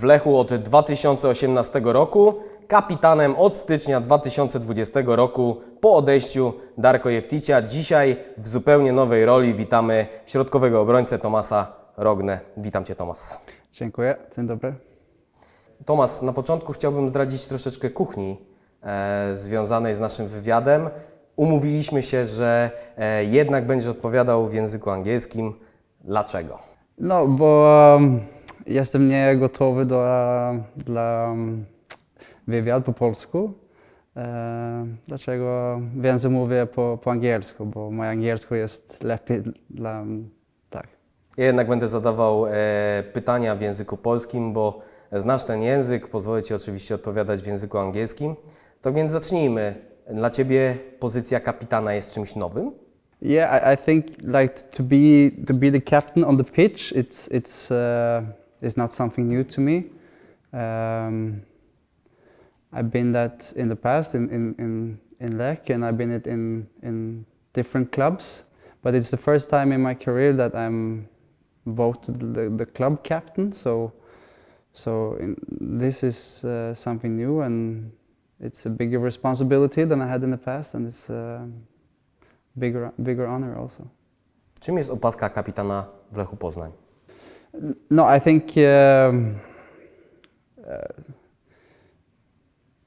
w Lechu od 2018 roku, kapitanem od stycznia 2020 roku po odejściu Darko Jewticia. Dzisiaj w zupełnie nowej roli witamy środkowego obrońcę Tomasa Rognę. Witam Cię Tomas. Dziękuję, dzień dobry. Tomas, na początku chciałbym zdradzić troszeczkę kuchni e, związanej z naszym wywiadem. Umówiliśmy się, że e, jednak będziesz odpowiadał w języku angielskim. Dlaczego? No, bo um, jestem nie gotowy do, dla um, wywiadu po polsku. E, dlaczego więcej mówię po, po angielsku, bo moje angielsku jest lepiej dla... tak. Ja jednak będę zadawał e, pytania w języku polskim, bo znasz ten język, pozwolę Ci oczywiście odpowiadać w języku angielskim. To więc zacznijmy. Dla Ciebie pozycja kapitana jest czymś nowym? Yeah, I, I think like to be to be the captain on the pitch, it's it's uh, it's not something new to me. Um, I've been that in the past in in in, in Lech, and I've been it in in different clubs. But it's the first time in my career that I'm voted the, the club captain. So so in, this is uh, something new, and it's a bigger responsibility than I had in the past, and it's a bigger bigger honor also. Czym jest opaska kapitana w Lechu Poznań? No, I think um, uh,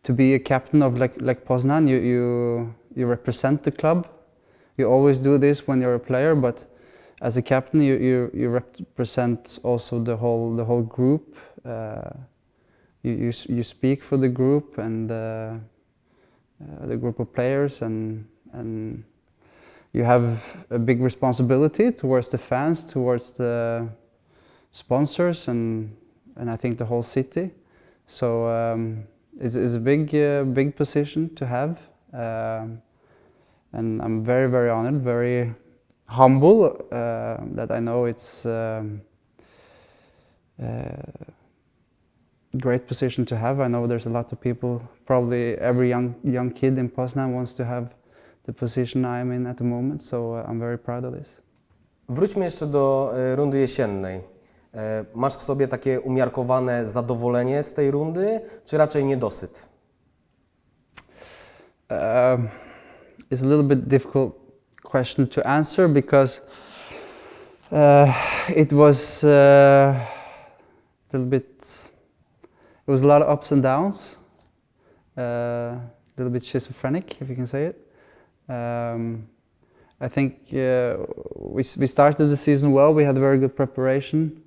to be a captain of Lech, Lech Poznan, you, you you represent the club. You always do this when you're a player, but as a captain, you you, you represent also the whole the whole group. Uh, you, you you speak for the group and uh, uh, the group of players, and and you have a big responsibility towards the fans, towards the sponsors, and and I think the whole city. So um, it's, it's a big uh, big position to have, um, and I'm very very honored, very humble uh, that I know it's. Um, uh, great position to have. I know there's a lot of people, probably every young young kid in Poznan wants to have the position I'm in at the moment. So uh, I'm very proud of this. Wróćmy jeszcze do rundy jesiennej. E, Masz w sobie takie umiarkowane zadowolenie z tej rundy, czy raczej niedosyt? Um, it's a little bit difficult question to answer because uh, it was uh, a little bit. It was a lot of ups and downs. Uh, a little bit schizophrenic, if you can say it. Um, I think uh, we we started the season well. We had very good preparation,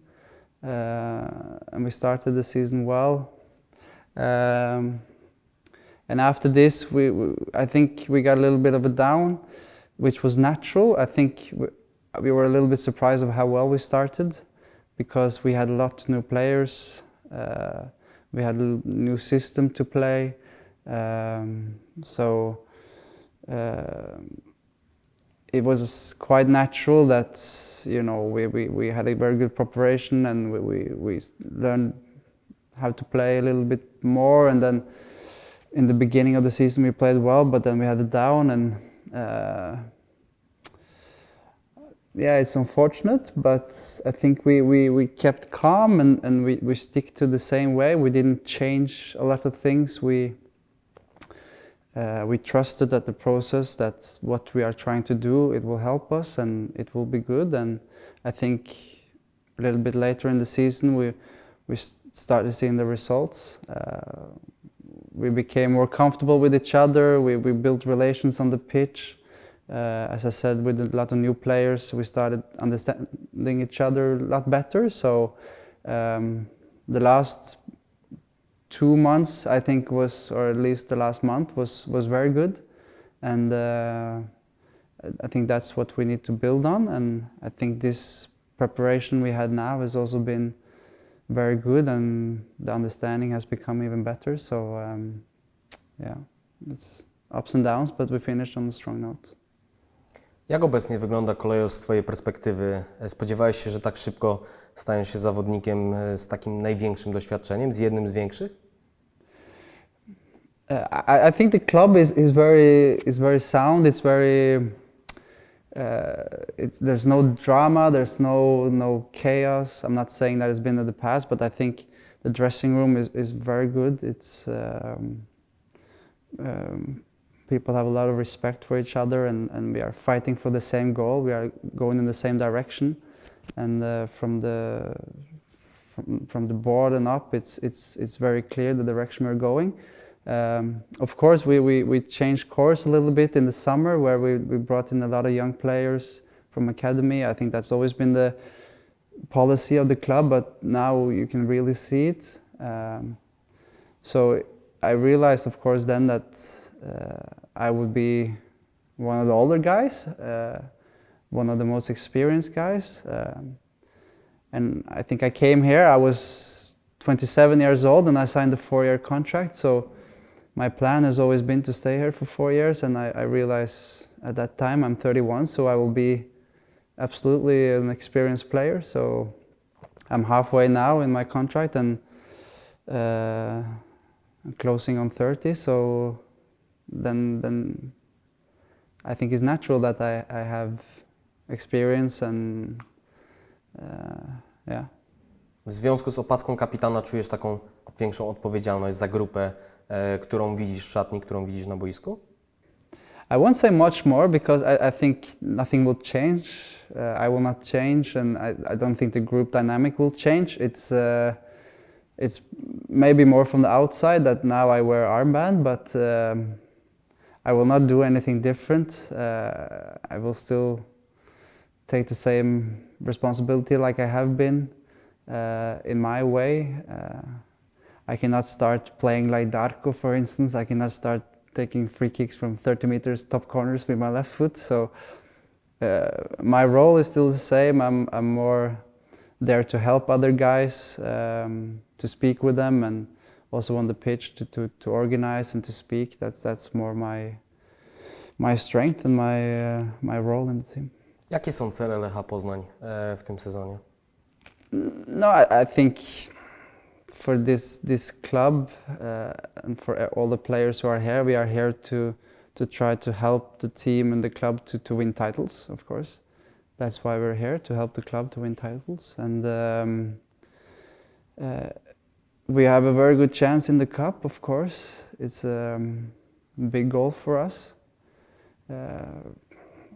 and we started the season well. Um, and after this, we, we I think we got a little bit of a down, which was natural. I think we, we were a little bit surprised of how well we started, because we had a lot of new players. Uh, we had a new system to play, um, so uh, it was quite natural that you know we, we, we had a very good preparation and we, we, we learned how to play a little bit more. And then in the beginning of the season we played well but then we had a down and uh, yeah it's unfortunate but I think we, we, we kept calm and, and we, we stick to the same way. We didn't change a lot of things. We uh, we trusted that the process that's what we are trying to do it will help us and it will be good. And i think a little bit later in the season we we started seeing the results. Uh, we became more comfortable with each other. We, we built relations on the pitch. Uh, as i said with a lot of new players we started understanding each other a lot better. So um, the last two months I think was, or at least the last month was was very good, and uh, I think that's what we need to build on. And I think this preparation we had now has also been very good, and the understanding has become even better. So um, yeah, it's ups and downs, but we finished on a strong note. Jak obecnie wygląda Kolejorz z Twojej perspektywy? Spodziewałeś się, że tak szybko staniesz się zawodnikiem z takim największym doświadczeniem, z jednym z większych? Uh, I, I think the club is, is very is very sound. It's very uh, it's there's no drama. There's no no chaos. I'm not saying that it's been in the past, but I think the dressing room is, is very good. It's um, um, people have a lot of respect for each other, and, and we are fighting for the same goal. We are going in the same direction, and uh, from the from, from the board and up, it's it's it's very clear the direction we're going. Um, of course, we, we, we changed course a little bit in the summer where we, we brought in a lot of young players from academy. I think that's always been the policy of the club, but now you can really see it. Um, so I realized, of course, then that uh, I would be one of the older guys, uh, one of the most experienced guys. Um, and I think I came here, I was 27 years old and I signed a four-year contract. So my plan has always been to stay here for four years and I, I realize at that time I'm 31 so I will be absolutely an experienced player so I'm halfway now in my contract and uh, I'm closing on 30 so then then I think it's natural that I, I have experience and uh, yeah. W związku z opaską kapitana czujesz taką większą odpowiedzialność za grupę którą widzisz w szatni, którą widzisz na boisku? I won't say much more because I, I think nothing will change. Uh, I will not change, and I, I, don't think the group dynamic will change. It's uh, it's maybe more from the outside that now I wear armband, but um, I will not do anything different. Uh, I will still take the same responsibility like I have been uh, in my way. I cannot start playing like Darko, for instance. I cannot start taking free kicks from 30 meters top corners with my left foot. So uh, my role is still the same. I'm, I'm more there to help other guys, um, to speak with them, and also on the pitch to, to, to organize and to speak. That's, that's more my, my strength and my, uh, my role in the team. Jakie są cele Lecha Poznań w tym sezonie? No, I, I think for this this club uh, and for all the players who are here, we are here to to try to help the team and the club to, to win titles. Of course, that's why we're here to help the club to win titles, and um, uh, we have a very good chance in the cup. Of course, it's a um, big goal for us. Uh,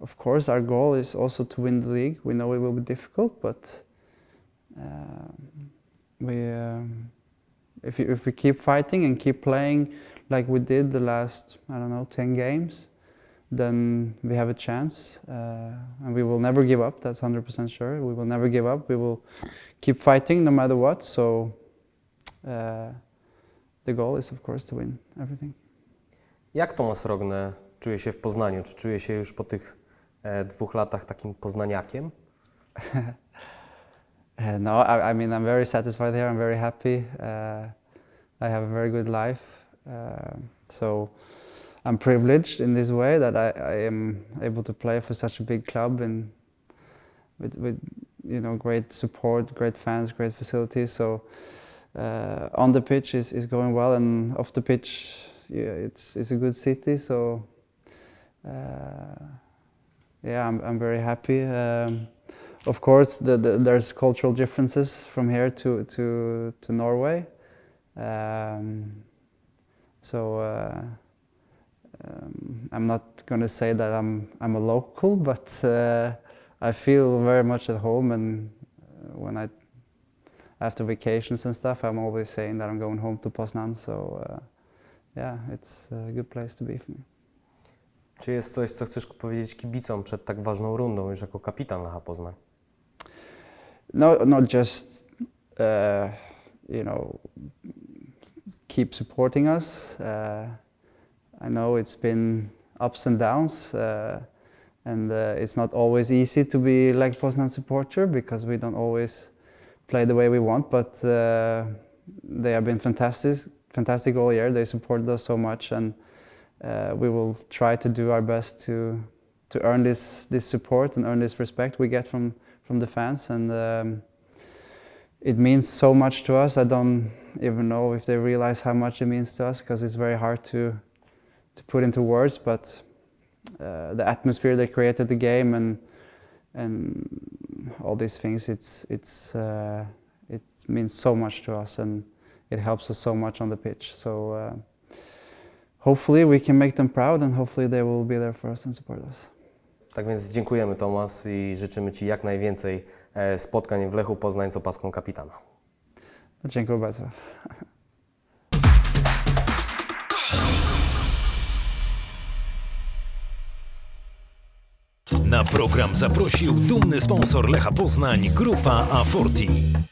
of course, our goal is also to win the league. We know it will be difficult, but. Um, we um, if, you, if we keep fighting and keep playing like we did the last I don't know 10 games then we have a chance uh, and we will never give up that's 100% sure we will never give up we will keep fighting no matter what so uh, the goal is of course to win everything Jak Tomasz Rogne czuje się w Poznaniu? Czy czuje się już po tych e, dwóch latach takim poznaniakiem? Uh, no, I, I, mean, I'm very satisfied here. I'm very happy. Uh, I have a very good life. Uh, so I'm privileged in this way that I, I, am able to play for such a big club and with, with you know, great support, great fans, great facilities. So uh, on the pitch is, is going well and off the pitch, yeah, it's, it's a good city. So uh, yeah, I'm, I'm very happy. Um, of course, the, the, there's cultural differences from here to to to Norway. Um, so uh, um, I'm not going to say that I'm I'm a local, but uh, I feel very much at home. And uh, when I after vacations and stuff, I'm always saying that I'm going home to Poznan. So uh, yeah, it's a good place to be for me. Czy jest coś, co chcesz powiedzieć kibicom przed tak ważną rundą, już jako kapitan Lecha Poznań? No, not just uh, you know keep supporting us. Uh, I know it's been ups and downs, uh, and uh, it's not always easy to be like Poznan supporter because we don't always play the way we want. But uh, they have been fantastic, fantastic all year. They supported us so much, and uh, we will try to do our best to to earn this this support and earn this respect we get from from the fans, and um, it means so much to us. I don't even know if they realize how much it means to us because it's very hard to to put into words. But uh, the atmosphere they created the game and and all these things, it's it's uh, it means so much to us, and it helps us so much on the pitch. So uh, hopefully we can make them proud, and hopefully they will be there for us and support us. Tak więc dziękujemy Tomasz i życzymy Ci jak najwięcej e, spotkań w Lechu Poznań z opaską kapitana. Dziękuję bardzo. Na program zaprosił dumny sponsor Lecha Poznań Grupa A40.